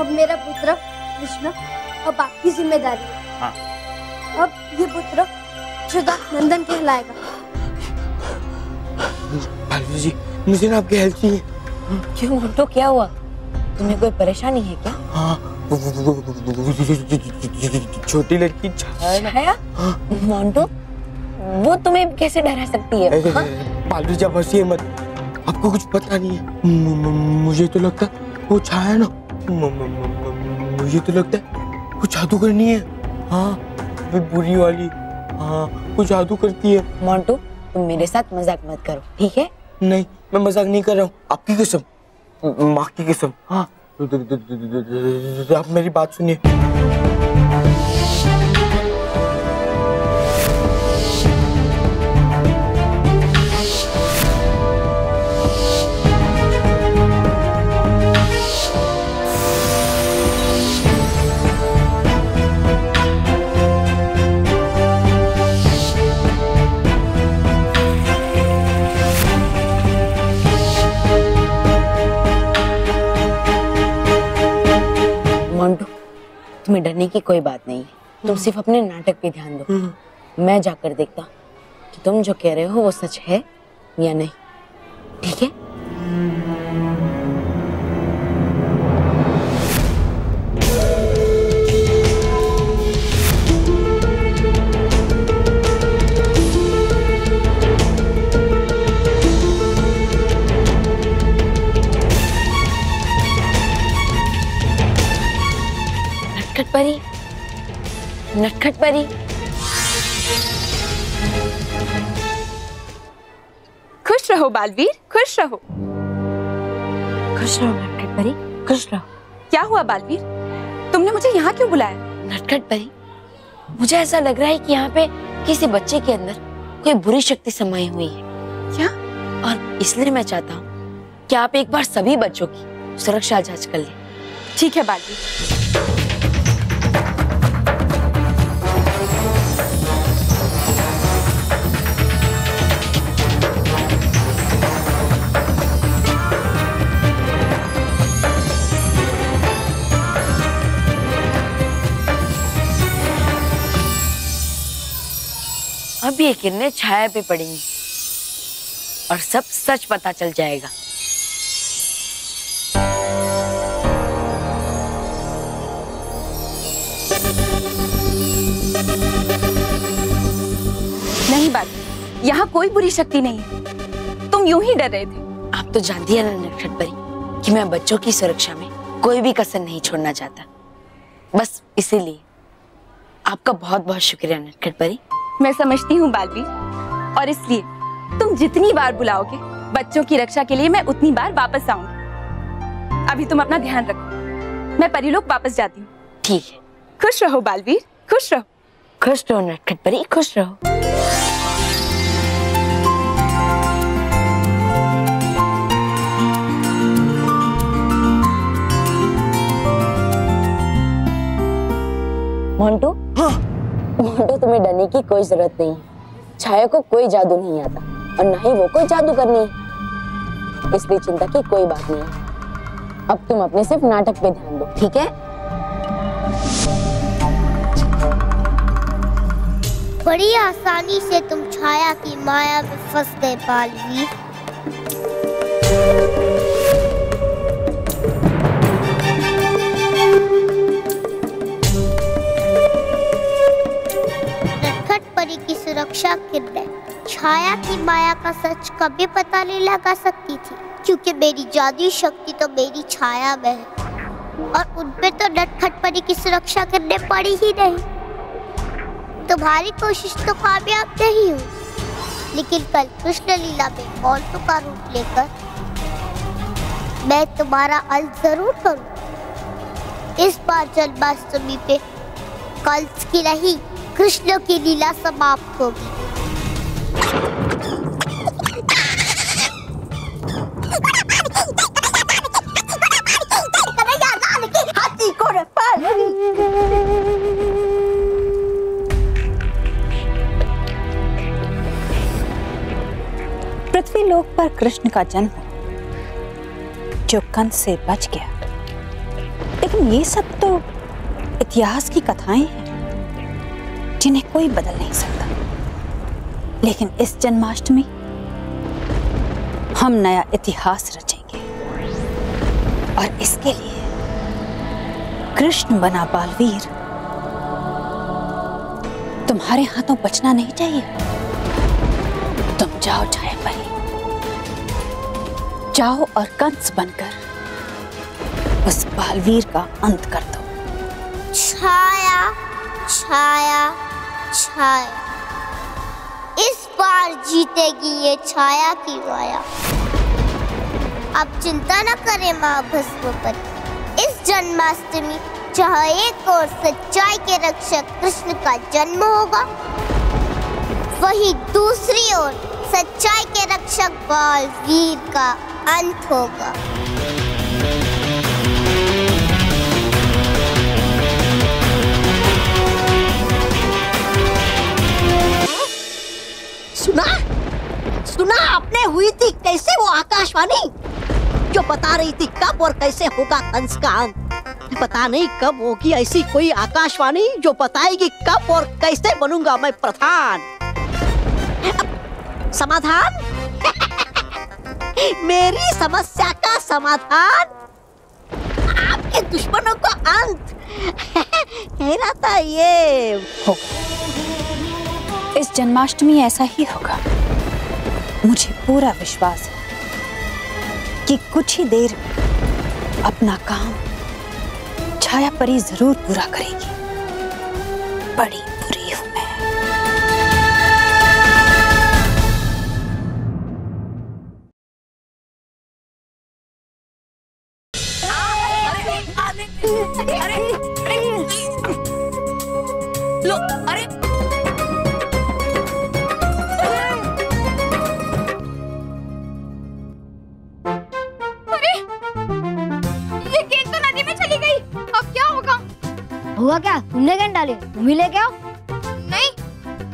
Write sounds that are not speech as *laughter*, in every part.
अब मेरा पुत्र कृष्ण अब आपकी ज़िम्मेदारी है हाँ। अब ये पुत्र नंदन कहलाएगा जी मुझे ना आपकी हेल्प चाहिए क्यों मोंटू क्या हुआ तुम्हें कोई परेशानी है क्या हाँ छोटी लड़की छाया ना वो तुम्हें कैसे डरा सकती है हाँ? बालवीर जी आप हंसिए मत आपको कुछ पता नहीं है मुझे तो लगता वो छाया ना मुझे तो लगता है कुछ जादू करनी है। हाँ वे बुरी वाली। हाँ कुछ जादू करती है। मोंटू तुम मेरे साथ मज़ाक मत करो ठीक है? नहीं मैं मज़ाक नहीं कर रहा हूँ। आपकी कसम। माँ की कसम। हाँ। आप मेरी बात सुनिए। तुम्हें डरने की कोई बात नहीं। है तुम सिर्फ़ अपने नाटक पे ध्यान दो। मैं जाकर देखता हूँ कि तुम जो कह रहे हो वो सच है या नहीं। ठीक है? नटखट परी खुश रहो बालवीर खुश रहो। खुश रहो नटखट परी खुश रहो। क्या हुआ बालवीर? तुमने मुझे यहाँ क्यों बुलाया? नटखट परी मुझे ऐसा लग रहा है कि यहाँ पे किसी बच्चे के अंदर कोई बुरी शक्ति समाई हुई है। क्या? और इसलिए मैं चाहता हूँ कि आप एक बार सभी बच्चों की सुरक्षा जाँच कर लें। ठीक है बालवीर। अब ये किरणें छाया पे पड़ेंगी और सब सच पता चल जाएगा। नहीं बात यहाँ कोई बुरी शक्ति नहीं है। तुम यूँ ही डर रहे थे। आप तो जानती है ना नटखट परी कि मैं बच्चों की सुरक्षा में कोई भी कसर नहीं छोड़ना चाहता। बस इसीलिए आपका बहुत बहुत शुक्रिया नटखट परी मैं समझती हूँ बालवीर और इसलिए तुम जितनी बार बुलाओगे बच्चों की रक्षा के लिए मैं उतनी बार वापस आऊँगी। अभी तुम अपना ध्यान रखो। मैं परिलोक वापस जाती हूँ। ठीक है। खुश रहो बालवीर खुश रहो। खुश रहो नटखट परी खुश रहो। मोंटू? हाँ। मोंटू तुम्हें डरने की कोई ज़रूरत नहीं छाया को कोई जादू नहीं आता और ना ही वो कोई जादू करनी इसलिए चिंता की कोई बात नहीं है अब तुम अपने सिर्फ़ नाटक पे ध्यान दो ठीक है बड़ी आसानी से तुम छाया की माया में फंस गए बालवीर की सुरक्षा किरण छाया की माया का सच कभी पता नहीं लगा सकती थी। क्योंकि मेरी जादुई शक्ति तो मेरी छाया में है और उनपे तो नटखट परी की सुरक्षा करने पड़ी ही नहीं। तुम्हारी कोशिश तो कामयाब नहीं हुई, लेकिन कल कृष्ण लीला में औरतों का रूप लेकर मैं तुम्हारा अंत ज़रूर करूँ। इस बार जन्माष्टमी पे कंस की नहीं कृष्ण की लीला समाप्त होगी पृथ्वी लोक पर कृष्ण का जन्म जो कंस से बच गया। लेकिन ये सब तो इतिहास की कथाएँ हैं। जिन्हें कोई बदल नहीं सकता। लेकिन इस जन्माष्टमी, हम नया इतिहास रचेंगे। और इसके लिए कृष्ण बना बालवीर, तुम्हारे हाथों बचना नहीं चाहिए। तुम जाओ छाया परी जाओ और कंस बनकर उस बालवीर का अंत कर दो। छाया छाया। छाया इस बार जीतेगी ये छाया की माया। अब चिंता न करें माँ भस्मपति। इस जन्माष्टमी, जहाँ एक और सच्चाई के रक्षक कृष्ण का जन्म होगा, वही दूसरी ओर सच्चाई के रक्षक बालवीर का अंत होगा। सुना? सुना आपने हुई थी? कैसे वो आकाशवाणी? जो बता रही थी कब और कैसे होगा कंस का अंत पता नहीं कब होगी ऐसी कोई आकाशवाणी जो बताएगी कब और कैसे बनूँगा मैं प्रधान। समाधान? *laughs* मेरी समस्या का समाधान? आपके दुश्मनों का अंत? *laughs* था ये। इस जन्माष्टमी ऐसा ही होगा। मुझे पूरा विश्वास है कि कुछ ही देर में अपना काम छाया परी ज़रूर पूरा करेगी। बड़ी क्या? तुमने गेंद डाले। तुम ही लेके आओ नहीं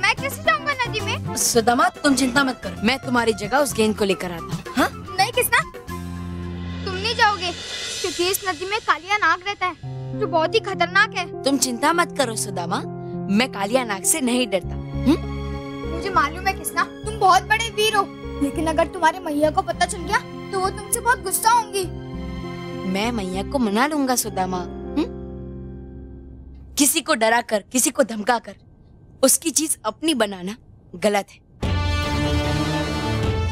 मैं कैसे जाऊँगा नदी में? सुदामा तुम चिंता मत करो। मैं तुम्हारी जगह उस गेंद को लेकर आता हूँ हाँ? नहीं किसना? तुम नहीं जाओगे क्योंकि इस नदी में कालिया नाग रहता है जो बहुत ही खतरनाक है। तुम चिंता मत करो सुदामा। मैं कालिया नाग से नहीं डरता मुझे मालूम है किसना। तुम बहुत बड़े वीर हो लेकिन अगर तुम्हारे मैया को पता चल गया तो वो तुमसे बहुत गुस्सा होंगी। मैं मैया को मना लूँगा सुदामा। हम्म? किसी को डरा कर किसी को धमका कर उसकी चीज़ अपनी बनाना गलत है।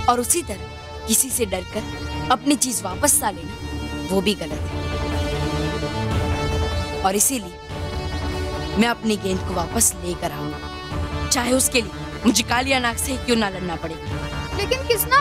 और उसी तरह किसी से डरकर अपनी चीज़ वापस ला लेना, वो भी गलत है। और इसीलिए मैं अपनी गेंद को वापस लेकर आऊँगा। चाहे उसके लिए मुझे कालिया नाग से क्यों ना लड़ना पड़े। लेकिन किसना